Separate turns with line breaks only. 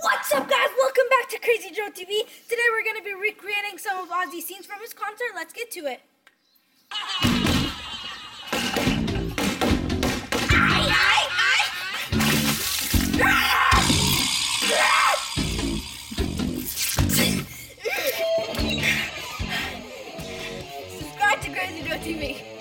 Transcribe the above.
What's up, guys? Welcome back to Crazy Joe TV. Today we're going to be recreating some of Ozzy's scenes from his concert. Let's get to it. Subscribe to Crazy Joe TV.